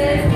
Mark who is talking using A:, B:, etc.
A: says